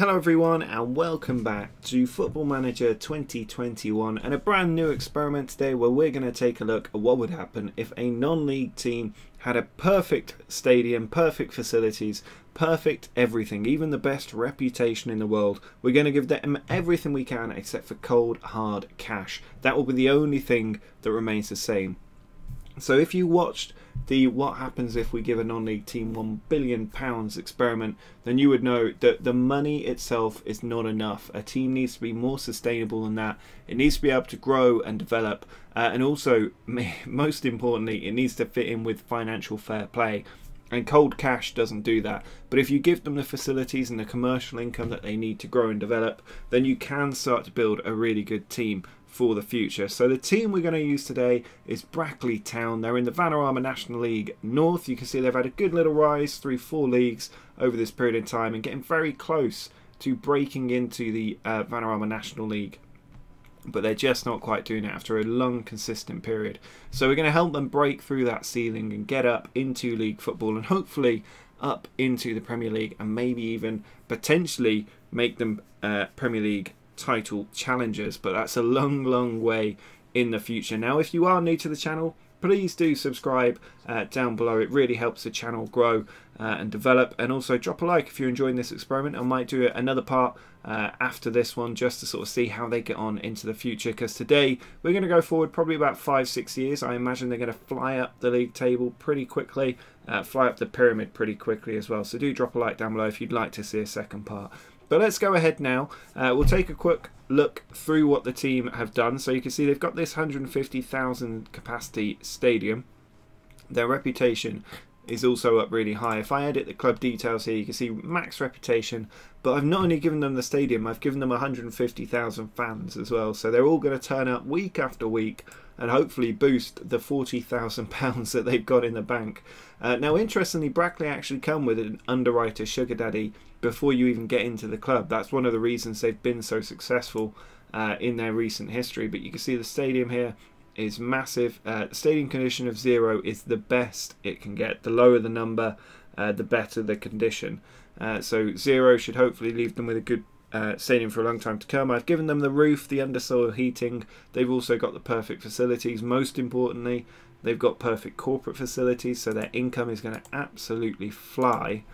Hello everyone and welcome back to Football Manager 2021 and a brand new experiment today where we're going to take a look at what would happen if a non-league team had a perfect stadium, perfect facilities, perfect everything, even the best reputation in the world. We're going to give them everything we can except for cold hard cash. That will be the only thing that remains the same. So if you watched the what happens if we give a non-league team 1 billion pounds experiment then you would know that the money itself is not enough. A team needs to be more sustainable than that. It needs to be able to grow and develop. Uh, and also most importantly it needs to fit in with financial fair play. And cold cash doesn't do that. But if you give them the facilities and the commercial income that they need to grow and develop, then you can start to build a really good team for the future. So the team we're going to use today is Brackley Town. They're in the Vanarama National League North. You can see they've had a good little rise through four leagues over this period of time and getting very close to breaking into the uh, Vanarama National League. But they're just not quite doing it after a long, consistent period. So we're going to help them break through that ceiling and get up into league football and hopefully up into the Premier League and maybe even potentially make them uh, Premier League title challengers, but that's a long, long way in the future. Now, if you are new to the channel, please do subscribe uh, down below. It really helps the channel grow uh, and develop. And also drop a like if you're enjoying this experiment. I might do another part uh, after this one just to sort of see how they get on into the future. Because today we're going to go forward probably about five, six years. I imagine they're going to fly up the league table pretty quickly, uh, fly up the pyramid pretty quickly as well. So do drop a like down below if you'd like to see a second part. But let's go ahead now. Uh, we'll take a quick look through what the team have done. So you can see they've got this 150,000 capacity stadium. Their reputation is also up really high. If I edit the club details here, you can see max reputation, but I've not only given them the stadium, I've given them 150,000 fans as well. So they're all going to turn up week after week and hopefully boost the £40,000 that they've got in the bank. Uh, now, interestingly, Brackley actually come with an underwriter sugar daddy before you even get into the club. That's one of the reasons they've been so successful uh, in their recent history. But you can see the stadium here is massive. Uh, stadium condition of zero is the best it can get. The lower the number, uh, the better the condition. Uh, so zero should hopefully leave them with a good uh, stadium for a long time to come. I've given them the roof, the undersoil heating. They've also got the perfect facilities. Most importantly, they've got perfect corporate facilities, so their income is going to absolutely fly.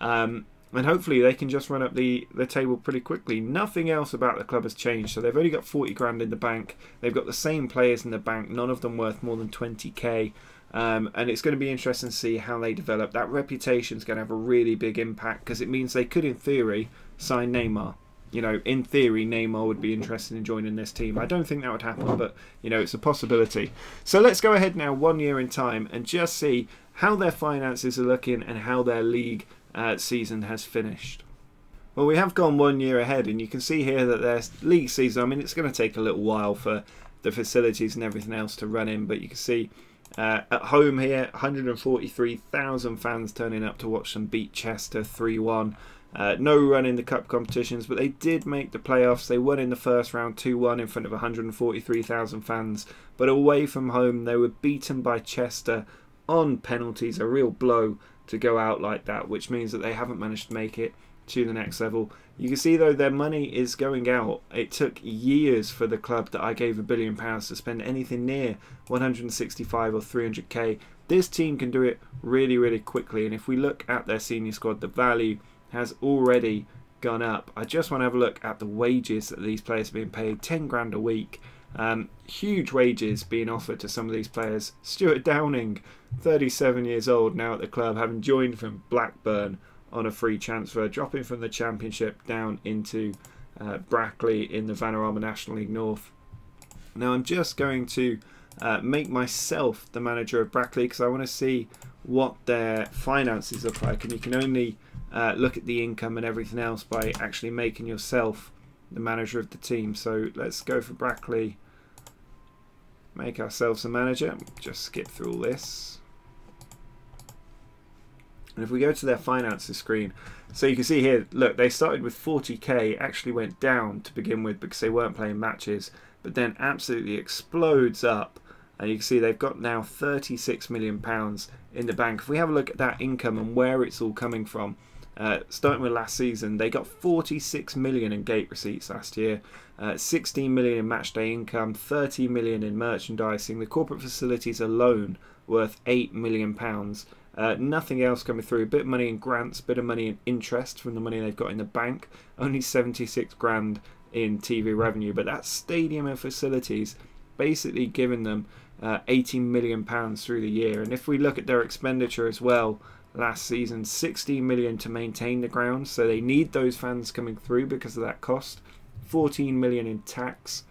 Um, and hopefully they can just run up the, the table pretty quickly. Nothing else about the club has changed. So they've only got 40 grand in the bank. They've got the same players in the bank, none of them worth more than 20k. Um, and it's going to be interesting to see how they develop. That reputation is going to have a really big impact because it means they could, in theory, sign Neymar you know, in theory, Neymar would be interested in joining this team. I don't think that would happen, but, you know, it's a possibility. So let's go ahead now, one year in time, and just see how their finances are looking and how their league uh, season has finished. Well, we have gone one year ahead, and you can see here that their league season, I mean, it's going to take a little while for the facilities and everything else to run in, but you can see uh, at home here, 143,000 fans turning up to watch them beat Chester 3 1. Uh, no run in the cup competitions, but they did make the playoffs. They won in the first round 2 1 in front of 143,000 fans. But away from home, they were beaten by Chester on penalties. A real blow to go out like that, which means that they haven't managed to make it to the next level. You can see though their money is going out. It took years for the club that I gave a billion pounds to spend anything near 165 or 300k. This team can do it really, really quickly. And if we look at their senior squad, the value has already gone up. I just want to have a look at the wages that these players are being paid 10 grand a week. Um, huge wages being offered to some of these players. Stewart Downing, 37 years old now at the club, having joined from Blackburn on a free transfer, dropping from the Championship down into uh, Brackley in the Vanarama National League North. Now I'm just going to uh, make myself the manager of Brackley because I want to see what their finances look like and you can only uh, look at the income and everything else by actually making yourself the manager of the team. So let's go for Brackley, make ourselves a manager, just skip through all this. And if we go to their finances screen, so you can see here, look, they started with 40k, actually went down to begin with because they weren't playing matches, but then absolutely explodes up. And you can see they've got now 36 million pounds in the bank. If we have a look at that income and where it's all coming from Uh, starting with last season, they got 46 million in gate receipts last year, uh, 16 million in match day income, 30 million in merchandising. The corporate facilities alone worth 8 million pounds. Uh, nothing else coming through. A bit of money in grants, a bit of money in interest from the money they've got in the bank. Only 76 grand in TV revenue, but that stadium and facilities basically giving them uh, 18 million pounds through the year. And if we look at their expenditure as well, last season 16 million to maintain the ground, so they need those fans coming through because of that cost. 14 million in tax,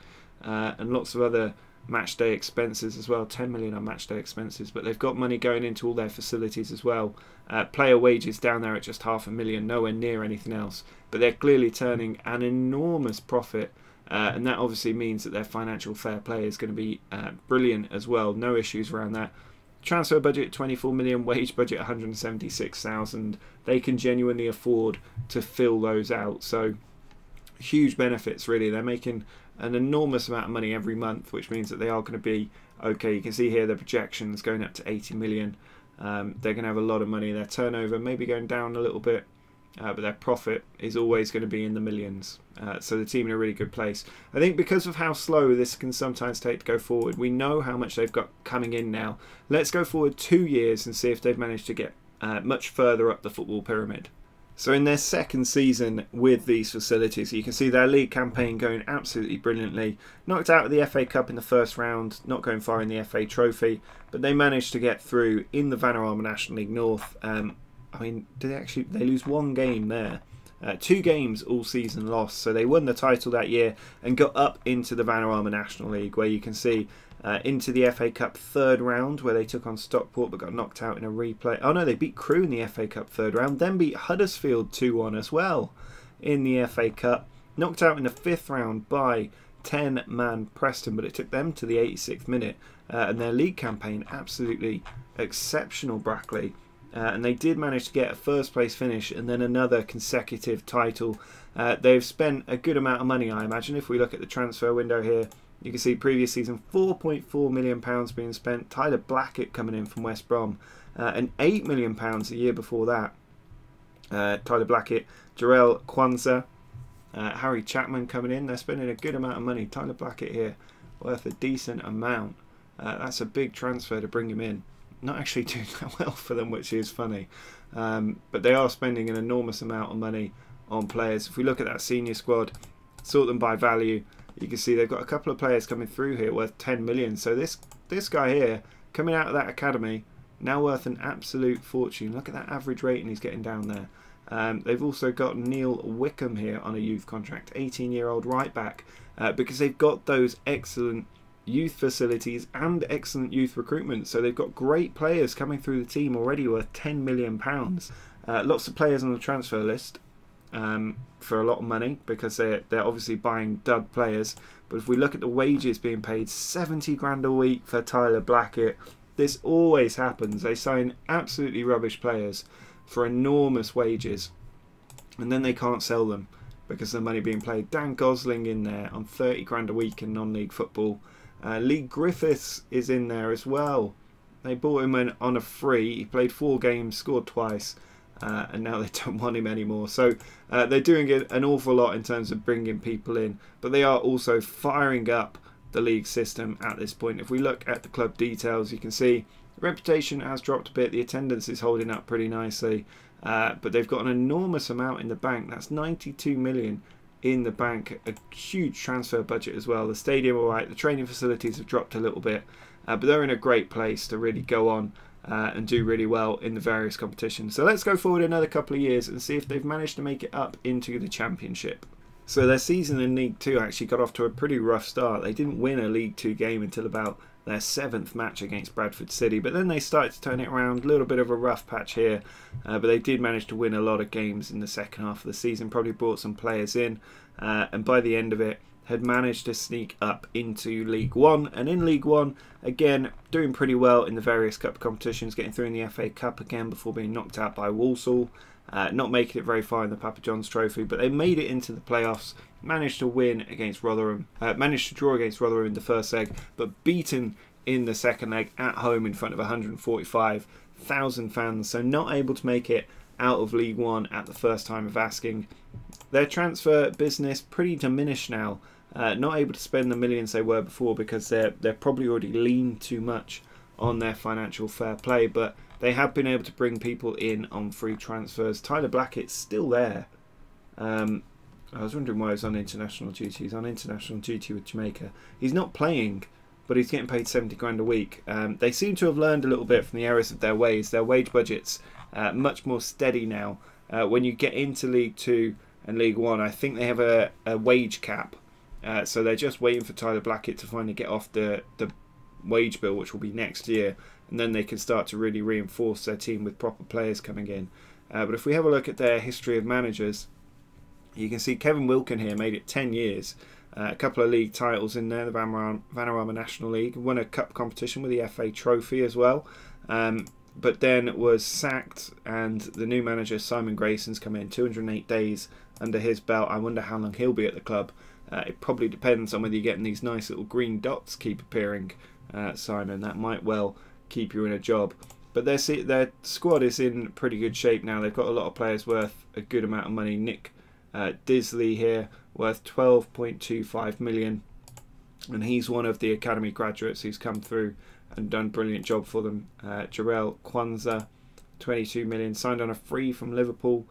uh, and lots of other match day expenses as well 10 million on match day expenses but they've got money going into all their facilities as well uh, player wages down there at just half a million nowhere near anything else but they're clearly turning an enormous profit uh, and that obviously means that their financial fair play is going to be uh, brilliant as well. No issues around that. Transfer budget 24 million, wage budget 176,000. They can genuinely afford to fill those out. So huge benefits really. They're making an enormous amount of money every month, which means that they are going to be okay. You can see here the projections going up to 80 million. Um, they're going to have a lot of money. Their turnover maybe going down a little bit uh, but their profit is always going to be in the millions. Uh, so the team in a really good place. I think because of how slow this can sometimes take to go forward, we know how much they've got coming in now. Let's go forward two years and see if they've managed to get uh, much further up the football pyramid. So in their second season with these facilities, you can see their league campaign going absolutely brilliantly. Knocked out of the FA Cup in the first round, not going far in the FA Trophy, but they managed to get through in the Vanarama National League North. Um, I mean, they actually? They lose one game there. Uh, two games all season lost, so they won the title that year and got up into the Vanarama National League, where you can see uh, into the FA Cup third round, where they took on Stockport but got knocked out in a replay. Oh no, they beat Crewe in the FA Cup third round, then beat Huddersfield 2 1 as well in the FA Cup. Knocked out in the fifth round by 10 man Preston, but it took them to the 86th minute, uh, and their league campaign absolutely exceptional, Brackley. Uh, and they did manage to get a first place finish and then another consecutive title. Uh, they've spent a good amount of money, I imagine. If we look at the transfer window here, you can see previous season £4.4 million being spent. Tyler Blackett coming in from West Brom, uh, and £8 million a year before that. Uh, Tyler Blackett, Jarell Quansah, uh, Harry Chapman coming in. They're spending a good amount of money. Tyler Blackett here, worth a decent amount. Uh, that's a big transfer to bring him in not actually doing that well for them, which is funny. Um, but they are spending an enormous amount of money on players. If we look at that senior squad, sort them by value, you can see they've got a couple of players coming through here worth 10 million. So this this guy here, coming out of that academy, now worth an absolute fortune. Look at that average rating he's getting down there. Um, they've also got Neil Wickham here on a youth contract, 18 year old right back, uh, because they've got those excellent youth facilities and excellent youth recruitment. So they've got great players coming through the team already worth £10 million. Uh, lots of players on the transfer list um, for a lot of money because they're, they're obviously buying dud players. But if we look at the wages being paid, 70 grand a week for Tyler Blackett, this always happens. They sign absolutely rubbish players for enormous wages and then they can't sell them because the money being paid. Dan Gosling in there on 30 grand a week in non league football. Uh, Leigh Griffiths is in there as well. They bought him on a free. He played four games, scored twice, uh, and now they don't want him anymore. So uh, they're doing an awful lot in terms of bringing people in, but they are also firing up the league system at this point. If we look at the club details, you can see the reputation has dropped a bit. The attendance is holding up pretty nicely, uh, but they've got an enormous amount in the bank. That's 92 million in the bank, a huge transfer budget as well. The stadium, all right, the training facilities have dropped a little bit, uh, but they're in a great place to really go on uh, and do really well in the various competitions. So let's go forward another couple of years and see if they've managed to make it up into the championship. So their season in League Two actually got off to a pretty rough start. They didn't win a League Two game until about their seventh match against Bradford City. But then they started to turn it around. A little bit of a rough patch here, uh, but they did manage to win a lot of games in the second half of the season. Probably brought some players in, uh, and by the end of it, had managed to sneak up into League One. And in League One, again, doing pretty well in the various cup competitions, getting through in the FA Cup again before being knocked out by Walsall. Uh, not making it very far in the Papa John's Trophy, but they made it into the playoffs, managed to win against Rotherham, uh, managed to draw against Rotherham in the first leg, but beaten in the second leg at home in front of 145,000 fans, so not able to make it out of League One at the first time of asking. Their transfer business pretty diminished now. Uh, not able to spend the millions they were before because they're they're probably already lean too much on their financial fair play. But they have been able to bring people in on free transfers. Tyler Blackett's still there. Um, I was wondering why he's on international duty. He's on international duty with Jamaica. He's not playing, but he's getting paid 70 grand a week. Um, they seem to have learned a little bit from the errors of their ways. Their wage budget's uh, much more steady now. Uh, when you get into League Two and League One, I think they have a, a wage cap. Uh, so they're just waiting for Tyler Blackett to finally get off the, the wage bill, which will be next year, and then they can start to really reinforce their team with proper players coming in. Uh, but if we have a look at their history of managers, you can see Kevin Wilkin here made it 10 years. Uh, a couple of league titles in there, the Vanarama, National League, won a cup competition with the FA Trophy as well. Um, but then was sacked, and the new manager Simon Grayson's come in 208 days under his belt. I wonder how long he'll be at the club. Uh, it probably depends on whether you're getting these nice little green dots keep appearing, uh, Simon. That might well keep you in a job. But their their squad is in pretty good shape now. They've got a lot of players worth a good amount of money. Nick uh, Disley here, worth 12.25 million, and he's one of the academy graduates who's come through and done a brilliant job for them. Uh, Jarell Quansah, 22 million, signed on a free from Liverpool.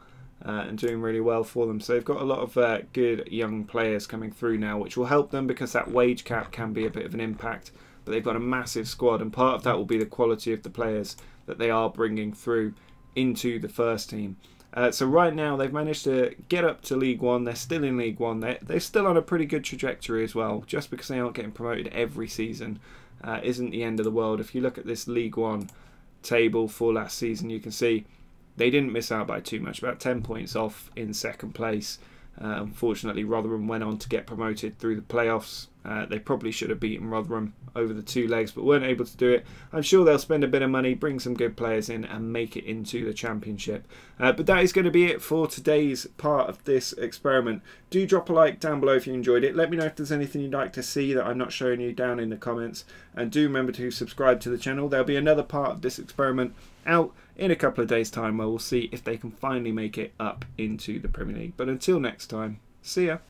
Uh, and doing really well for them. So they've got a lot of uh, good young players coming through now, which will help them because that wage cap can be a bit of an impact. But they've got a massive squad, and part of that will be the quality of the players that they are bringing through into the first team. Uh, so right now they've managed to get up to League One. They're still in League One. They're, they're still on a pretty good trajectory as well. Just because they aren't getting promoted every season uh, isn't the end of the world. If you look at this League One table for last season, you can see they didn't miss out by too much. About 10 points off in second place. Uh, unfortunately, Rotherham went on to get promoted through the playoffs. Uh, they probably should have beaten Rotherham over the two legs, but weren't able to do it. I'm sure they'll spend a bit of money, bring some good players in, and make it into the championship. Uh, but that is going to be it for today's part of this experiment. Do drop a like down below if you enjoyed it. Let me know if there's anything you'd like to see that I'm not showing you down in the comments. And do remember to subscribe to the channel. There'll be another part of this experiment out in a couple of days' time where we'll see if they can finally make it up into the Premier League. But until next time, see ya.